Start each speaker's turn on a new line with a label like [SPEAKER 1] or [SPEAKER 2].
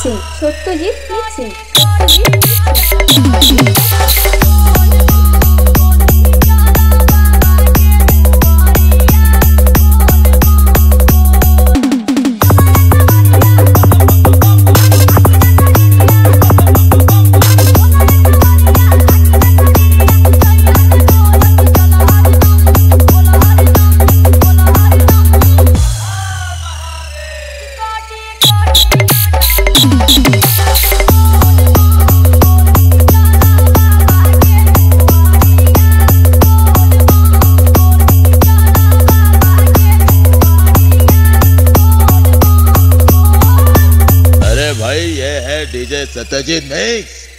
[SPEAKER 1] mixing Satyajit mixing
[SPEAKER 2] अरे सत्यजीत ये